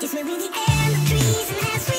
Just we're the air, the trees, and as we